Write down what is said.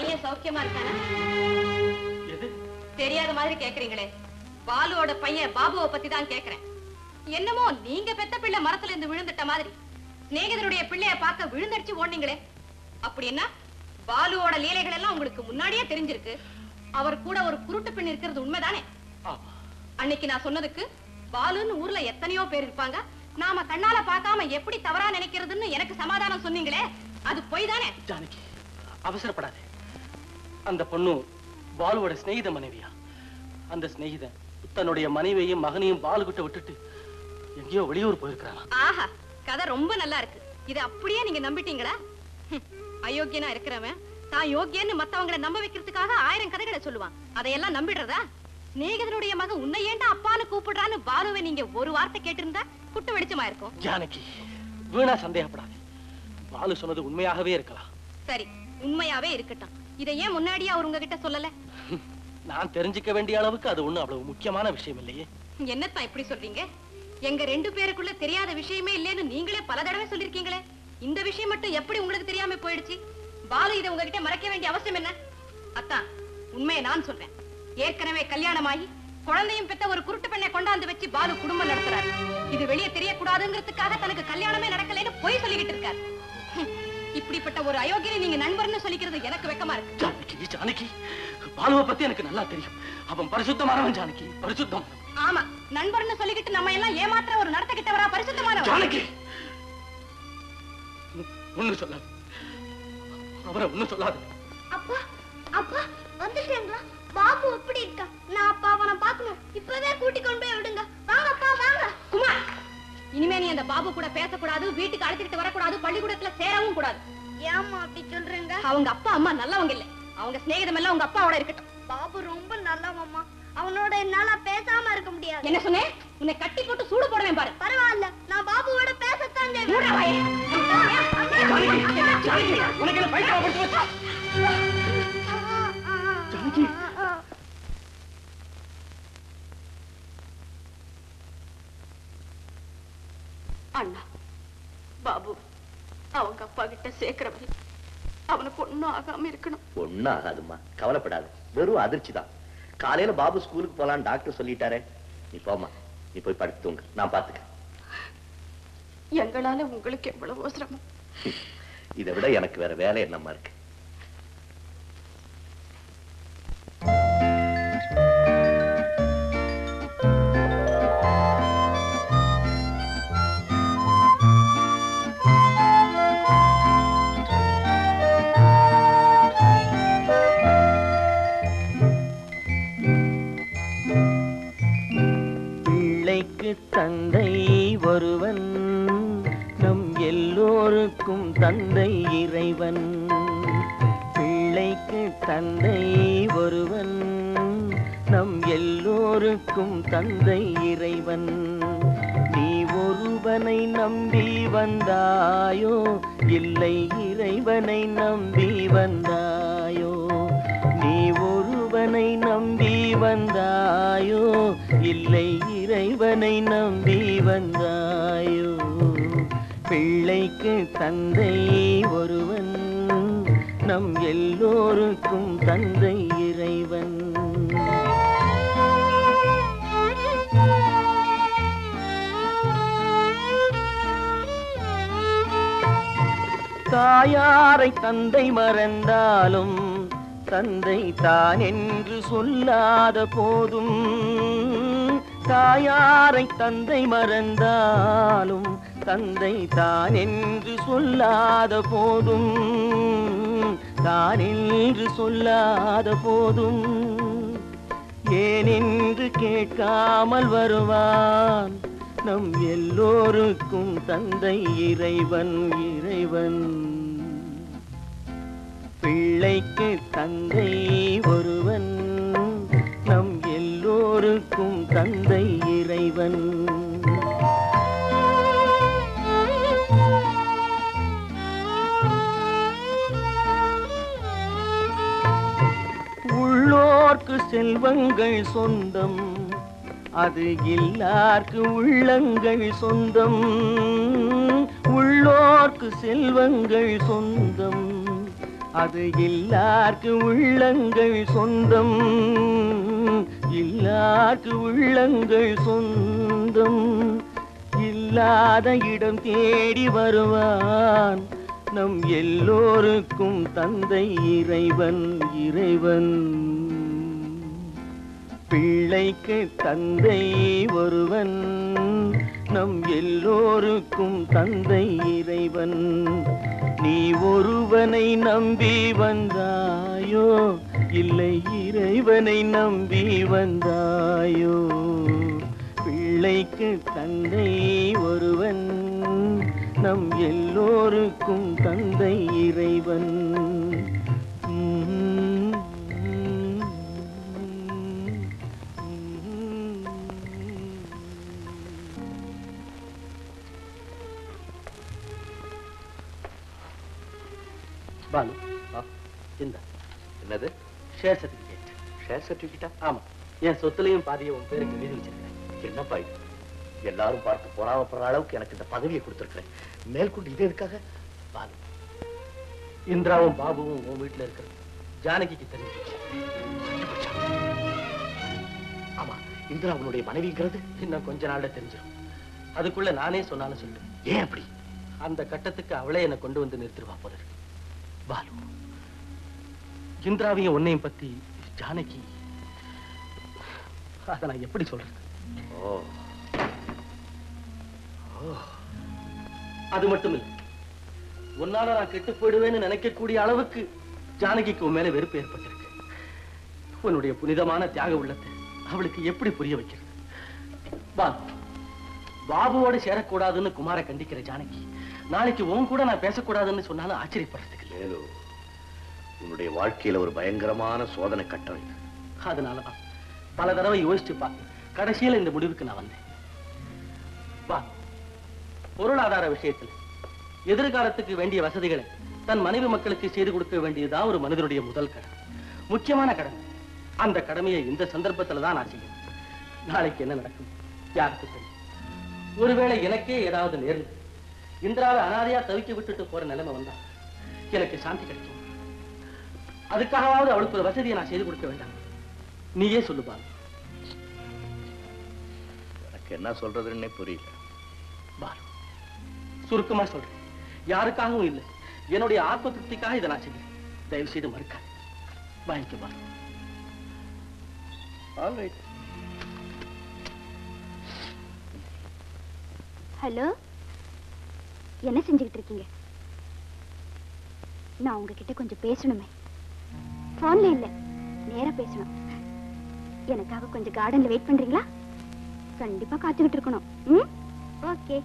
பையன் சௌக்கியமா இருக்கானா? தெரியாத மாதிரி கேக்குறீங்களே. பாலுவோட பையன் பாபுவை பத்தி தான் கேக்குறேன். என்னமோ நீங்க பெத்த பிள்ளை மரத்துல இருந்து விழுந்துட்ட மாதிரி. சிநேகிதருடைய பிள்ளைய பார்க்க விழுந்தடிச்சு ஓடுனீங்களே. அப்படின்னா பாலுவோட லீலைகள் எல்லாம் உங்களுக்கு முன்னாடியே தெரிஞ்சிருக்கு. அவர் கூட ஒரு குருட்டு பெண் இருக்கிறது உண்மைதானே? அன்னைக்கு நான் சொன்னதுக்கு பாலுன்னு ஊர்ல எத்தனையோ பேர் இருப்பாங்க. நாம கண்ணால பார்க்காம எப்படி தவறா நினைக்கிறதுன்னு எனக்கு சமாதானம் சொன்னீங்களே. அது பொய் தானே அவசரப்படாதே. அந்த பொண்ணு பாலுவோட சிநேகித மனைவியா? அந்த சிநேகிதன் தன்னுடைய மனைவியையும் மகனையும் பாலுகிட்ட விட்டுட்டு எங்கேயோ வெளியூர் போயிருக்கிறானா? ஆஹா கதை ரொம்ப நல்லா இருக்கு. இது அப்படியே நீங்க நம்பிட்டீங்களா? அயோக்கியனா இருக்கிறவன் தான் யோக்கியன்னு மத்தவங்கள நம்ப வைக்கிறதுக்காக ஆயிரம் கதைகளை சொல்லுவான். அதையெல்லாம் நம்பிடுறதா? சிநேகிதனுடைய மகன் உன்னை ஏன்டா அப்பான்னு கூப்பிடுறான்னு பாலுவை நீங்க ஒரு வார்த்தை கேட்டிருந்தா குட்டு வெளிச்சமா இருக்கும்? ஜானகி வீணா சந்தேகப்படாதே. பாலு சொன்னது உண்மையாகவே இருக்கலாம். சரி உண்மையாவே இருக்கட்டும். இதை ஏன் முன்னாடியே அவர் உங்ககிட்ட சொல்லல? நான் தெரிஞ்சுக்க வேண்டிய அளவுக்கு அது ஒண்ணும் அவ்வளவு முக்கியமான விஷயம் இல்லையே. என்னத்தான் இப்படி சொல்றீங்க? எங்க ரெண்டு பேருக்குள்ள தெரியாத விஷயமே இல்லைன்னு நீங்களே பல தடவை சொல்லிருக்கீங்களே. இந்த விஷயம் மட்டும் எப்படி உங்களுக்கு தெரியாம போயிடுச்சு? பாலு இதை உங்ககிட்ட மறைக்க வேண்டிய அவசியம் என்ன? அத்தான் உண்மையை நான் சொல்றேன். ஏற்கனவே கல்யாணமாகி குழந்தையும் பெத்த ஒரு குருட்டு பெண்ணை கொண்டாந்து வச்சு பாலு குடும்பம் நடத்துறாரு. இது வெளியே தெரியக்கூடாதுங்கிறதுக்காக தனக்கு கல்யாணமே நடக்கலைன்னு பொய் சொல்லிக்கிட்டு இருக்காரு. இப்படிப்பட்ட ஒரு அயோக்கியனை நீங்க நண்பர்னு சொல்லிக்கிறது எனக்கு வெக்கமா இருக்கு. ஜானகி ஜானகி பாலுவை பத்தி எனக்கு நல்லா தெரியும். அவன் பரிசுத்தமானவன் ஜானகி பரிசுத்தம். ஆமா நண்பர்னு சொல்லிக்கிட்டு நம்ம எல்லாம் ஏமாத்திர ஒரு நடத்தக்கிட்டவரா பரிசுத்தமானவர் ஜானகி! ஒண்ணு சொல்லாது. அவரை ஒண்ணும் சொல்லாது. அப்பா அப்பா வந்துட்டேங்களா பாபு எப்படி இருக்கா? நான் அப்பா அவனை பார்க்கணும். இப்பவே கூட்டி கொண்டு போய் விடுங்க. வாங்க அப்பா வாங்க. குமார் இனிமே நீ அந்த பாபு கூட பேசக்கூடாது வீட்டுக்கு அழைச்சிட்டு வரக்கூடாது பள்ளிக்கூடத்துல சேரவும் கூடாது. ஏம்மா அப்படி சொல்றீங்க? அவங்க அப்பா அம்மா நல்லவங்க இல்ல. அவங்க சிநேகிதம் எல்லாம் உங்க அப்பாவோட இருக்கட்டும். பாபு ரொம்ப நல்லவம்மா. அவனோட என்னால பேசாம இருக்க முடியாது. என்ன சொன்னேன் உன்னை கட்டி போட்டு சூடு போடுவேன் பாரு. பரவாயில்ல நான் பாபுவோட பேசத்தான் அண்ணா பாபு. அவங்க அப்பா கிட்ட சேர்க்கிறவரை. அவனுக்கு ஒண்ணும் ஆகாம இருக்கணும். ஒண்ணும் ஆகாதும்மா கவலைப்படாது. வெறும் அதிர்ச்சி தான் காலையில பாபு ஸ்கூலுக்கு போலாம் டாக்டர் சொல்லிட்டாரே. நீ போம்மா. நீ போய் படுத்து தூங்கு. நான் பாத்துக்கிறேன். எங்களால உங்களுக்கு எவ்வளவு சிரமம் இதை விட எனக்கு வேற வேலை என்னம்மா இருக்கு? தந்தை ஒருவன். நம் எல்லோருக்கும் தந்தை இறைவன். பிள்ளைக்கு தந்தை ஒருவன். நம் எல்லோருக்கும் தந்தை இறைவன். நீ ஒருவனை நம்பி வந்தாயோ? இல்லை இறைவனை நம்பி வந்தாயோ வந்தாயோ? இல்லை இறைவனை நம்பி வந்தாயோ? பிள்ளைக்கு தந்தை ஒருவன் நம் எல்லோருக்கும் தந்தை இறைவன். தாயாரை தந்தை மறந்தாலும் தந்தை தான் என்று சொல்லாத போதும் தாயாரை தந்தை மறந்தாலும் தந்தை தான் என்று சொல்லாத போதும் தான் என்று சொல்லாத போதும் ஏனென்று கேட்காமல் வருவான் நம் எல்லோருக்கும் தந்தை இறைவன் இறைவன். பிள்ளைக்கு தந்தை ஒருவன். நம் எல்லோருக்கும் தந்தை இறைவன். உள்ளோர்க்கு செல்வங்கள் சொந்தம். அது எல்லார்க்கு உள்ளங்கள் சொந்தம். உள்ளோர்க்கு செல்வங்கள் சொந்தம். அது எல்லார்க்கு உள்ளங்கள் சொந்தம். எல்லார்க்கு உள்ளங்கள் சொந்தம். இல்லாத இடம் தேடி வருவான். நம் எல்லோருக்கும் தந்தை இறைவன் இறைவன். பிள்ளைக்கு தந்தை ஒருவன். நம் எல்லோருக்கும் தந்தை இறைவன் நீ ஒருவனை நம்பி வந்தாயோ? இல்லை இறைவனை நம்பி வந்தாயோ? பிள்ளைக்கு தந்தை ஒருவன் நம் எல்லோருக்கும் தந்தை இறைவன். ஆ, இந்த. என்னது? ஷேர் சர்டிபிகேட் ஷேர் சர்டிபிகேட்டா ஆமா. என் சொத்துலையும் பாதியை உன் பேருக்கு எழுதி வச்சிருக்கேன் என்னப்பா இது? எல்லாரும் பார்த்து பொறாமப்படுற அளவுக்கு எனக்கு இந்த பதவியை கொடுத்துருக்கிறேன். மேற்கொண்டு இது எதுக்காக? பாலு இந்திராவும் பாபுவும் உன் வீட்டுல இருக்கிறது ஜானகிக்கு தெரிஞ்சு ஆமா இந்திரா உன்னுடைய மனைவிங்கிறது? இன்னும் கொஞ்ச நாள்ல தெரிஞ்சிடும் அதுக்குள்ள நானே சொன்னாலும் சொல்லு ஏன் அப்படி? அந்த கட்டத்துக்கு அவளே என்னை கொண்டு வந்து நிறுத்திடுவா போல பாலு. இந்திராவையும் உன்னையும் பத்தி ஜானகி அதை நான் எப்படி சொல்றது? ஓ. அது மட்டும் இல்லை உன்னால நான் கெட்டு போயிடுவேன்னு நினைக்கக்கூடிய அளவுக்கு ஜானகிக்கு உன் மேல வெறுப்பு ஏற்பட்டிருக்கு. உன்னுடைய புனிதமான தியாக உள்ளத்தை அவளுக்கு எப்படி புரிய வைக்கிறது? பாலு. பாபுவோடு சேரக்கூடாதுன்னு குமாரை கண்டிக்கிற ஜானகி நாளைக்கு உன் கூட நான் பேசக்கூடாதுன்னு சொன்னாலும் ஆச்சரியப்படுறதுக்கு மேலு உன்னுடைய வாழ்க்கையில ஒரு பயங்கரமான சோதனை கட்டம் இது அதனாலதான் பல தடவை யோசிச்சு பார்த்து கடைசியில இந்த முடிவுக்கு நான் வந்தேன். வா. பொருளாதார விஷயத்துல எதிர்காலத்துக்கு வேண்டிய வசதிகளை தன் மனைவி மக்களுக்கு செய்து கொடுக்க வேண்டியதுதான் ஒரு மனிதனுடைய முதல் கடமை. முக்கியமான கடமை. அந்த கடமையை இந்த சந்தர்ப்பத்துல தான் நான் செய்யணும் நாளைக்கு என்ன நடக்கும்? யாருக்கு தெரியும்? ஒருவேளை எனக்கே ஏதாவது நேர்ந்து இந்திராவை அனாதையா தவிக்க விட்டுட்டு போற நிலைமை வந்தா எனக்கு சாந்தி கிடைக்கும். அதுக்காகவாவது அவளுக்கு ஒரு வசதியை நான் செய்து கொடுக்க வேண்டாம். நீயே சொல்லு பாலு. எனக்கு என்ன சொல்றதுன்னே புரியல. பாலு சுருக்கமா சொல்றேன். யாருக்காகவும் இல்லை. என்னுடைய ஆத்ம திருப்திக்காக இதை நான் செய்கிறேன். தயவு செய்து மறுக்காது. வாங்கிக்க பாலு. Alright hello? என்ன செஞ்சுக்கிட்டு இருக்கீங்க? நான் உங்ககிட்ட கொஞ்சம் பேசணுமே. போன்ல இல்ல. நேரா பேசணும். எனக்காக கொஞ்சம் கார்டன்ல வெயிட் பண்றீங்களா? கண்டிப்பா காத்துக்கிட்டு இருக்கணும். ஓகே.